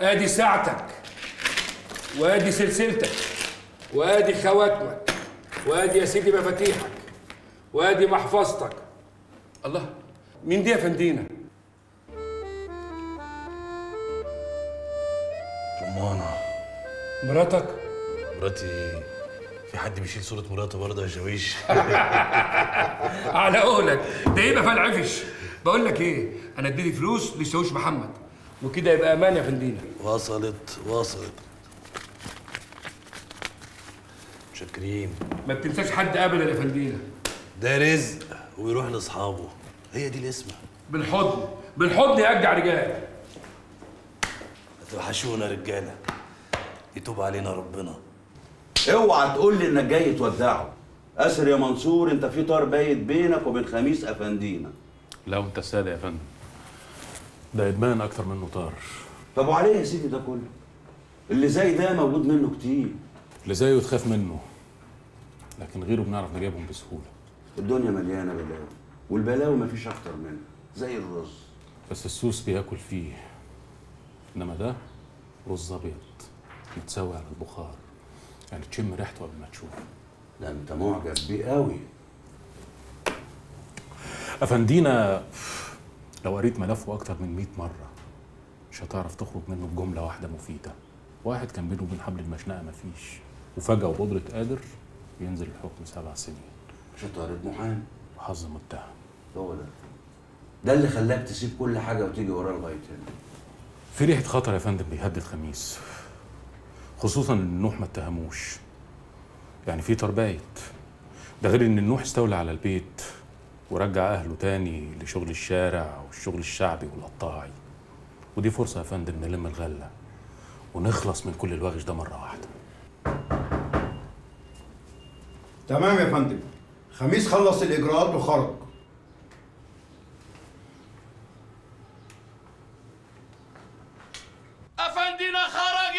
ادي ساعتك وادي سلسلتك وادي خواتمك وادي يا سيدي مفاتيحك وادي محفظتك. الله مين دي يا فندينا رمانة مراتك؟ مراتي؟ في حد بيشيل صورة مراته برضه يا شاويش؟ على قولك ده يبقى فالعفش. بقول لك إيه أنا اديتي فلوس للشاويش محمد. وكده يبقى أمان يا فندينا. وصلت وصلت. شاكرين ما بتنساش حد ابدا يا فندينا. ده رزق ويروح لأصحابه. هي دي الاسمة بالحضن بالحضن يرجع رجال. هتوحشونا رجالة. يتوب علينا ربنا. اوعى تقول لي إنك جاي تودعه. آسر يا منصور أنت في طار بايت بينك وبين خميس أفندينا. لا وانت السادة يا فندم. ده إدمان أكتر منه طار طب وعليه يا سيدي ده كله؟ اللي زي ده موجود منه كتير. اللي زيه تخاف منه. لكن غيره بنعرف نجيبهم بسهولة. الدنيا مليانة بلاوي والبلاوي مفيش أكتر منها زي الرز. بس السوس بياكل فيه. إنما ده رز أبيض متسوي على البخار. يعني تشم ريحته قبل ما تشوفه ده أنت معجب بيه قوي أفندينا لو قريت ملفه أكتر من 100 مرة مش هتعرف تخرج منه بجملة واحدة مفيدة. واحد كان بينه وبين حبل المشنقة مفيش. وفجأة وقدره قادر ينزل الحكم سبع سنين. شطارة محامي؟ وحظ متهم. هو ده. ده اللي خلاك تسيب كل حاجة وتيجي وراه لغاية هنا. في ريحة خطر يا فندم بيهدد خميس خصوصا إن النوح ما اتهموش. يعني في تربايت. ده غير إن النوح استولى على البيت. ورجع أهله تاني لشغل الشارع والشغل الشعبي والقطاعي. ودي فرصة يا فندم نلم الغلة ونخلص من كل الوغش ده مرة واحدة. تمام يا فندم. خميس خلص الإجراءات وخرج. افندينا خرج!